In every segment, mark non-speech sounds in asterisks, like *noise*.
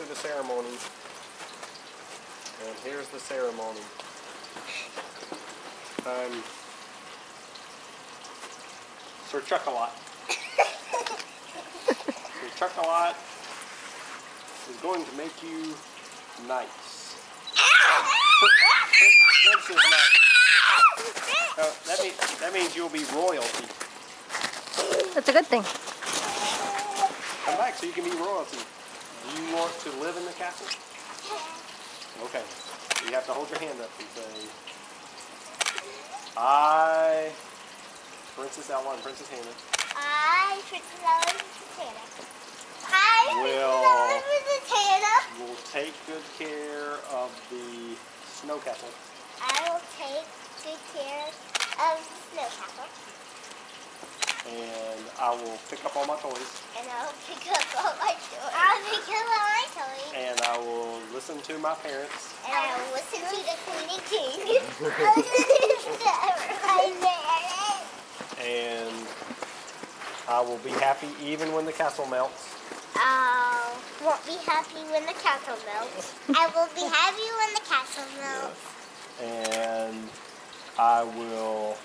through the ceremony. And here's the ceremony. Um, Sir Chuckalot. *laughs* Sir Chuckalot is going to make you nice. Prince is nice. Uh, that, mean, that means you'll be royalty. That's a good thing. Come back so you can be royalty. Do you want to live in the castle? Okay. You have to hold your hand up and say, I, Princess Ella and Princess Hannah, I, Princess Ellen, Princess Hannah. I, Will- Princess Hannah. will take good care of the snow castle I will take good care of the snow castle. and I will pick up all my toys And I'll pick up all my toys. I'll pick up all my toys. and I will listen to my parents And I will listen to the Queen and King. I'll listen to my parents. *laughs* and I will be happy even when the castle melts. I won't be happy when the castle melts. I will be happy when the castle melts. and I will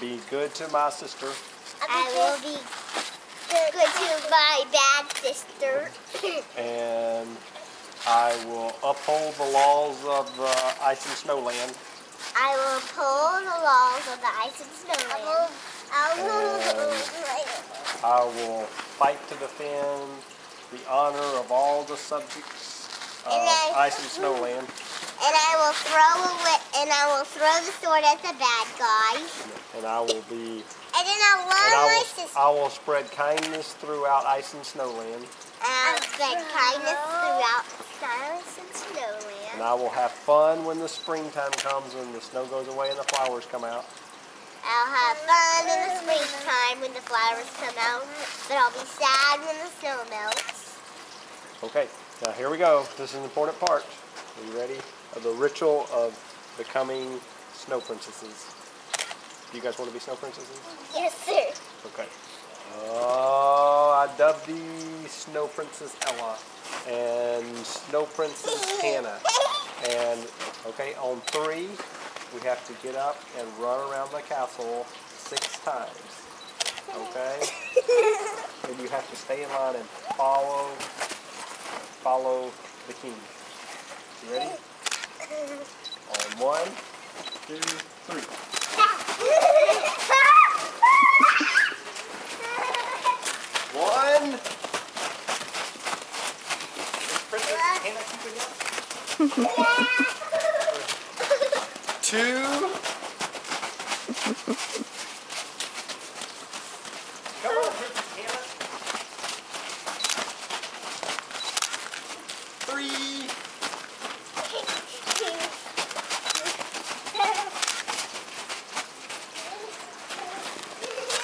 be good to my sister I will be good, to my bad sister. *laughs* and uh, I will uphold the laws of the ice and snow land I will pull the laws of the ice and snow land. I will, I will fight to defend the honor of all the subjects of And I- ice and snow land and I will throw away, and I will throw the sword at the bad guys. and I will be And then I'll love I my will, sister. I will spread kindness throughout ice and snow land And I'll spread kindness throughout silence and snowland. and I will have fun when the springtime comes and the snow goes away and the flowers come out I'll have fun in the springtime when the flowers come out, but I'll be sad when the snow melts. Okay, now here we go. This is an important part. Are you ready? Of the ritual of becoming snow princesses. Do you guys want to be snow princesses? Yes, sir. Okay. Oh, I dubbed thee Snow Princess Ella and Snow Princess Hannah. And okay, on three, we have to get up and run around the castle six times. Okay? *laughs* and you have to stay in line and follow follow the king. You ready? On one, two, three. Two. *laughs* Come on, Princess Hannah. Three.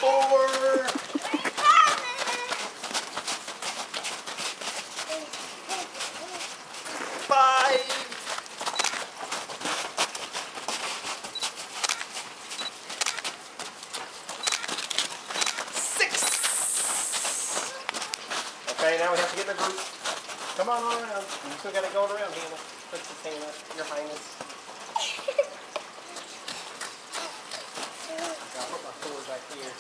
Four. Five. Six. Okay, now we have to get in a group. Come on around. You still got it going around, Hannah. Princess Hannah, Your Highness. *laughs* I'll put my sword back here.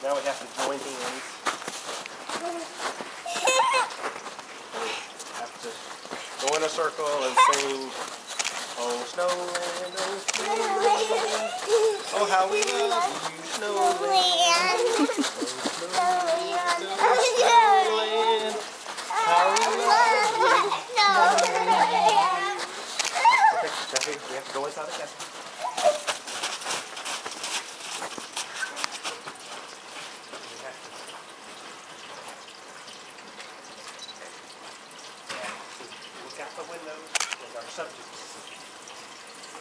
Now we have to join hands. *laughs* Have to go in a circle and sing, Oh snowland, oh snowland, oh how we love you, snowland. Oh snowland, oh snowland, how we love you. Okay, now here, we have to go inside the castle. We have to look out the window with our subjects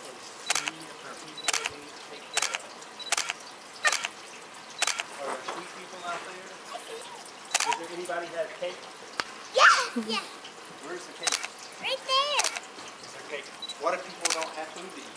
and see if there are people that we need to take care of. Are there sweet people out there? Is there anybody has cake? Yeah, yeah, Where's the cake? right there. Is there cake? What if people don't have food to eat?